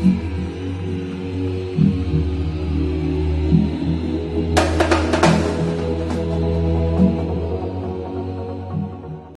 Mm-hmm.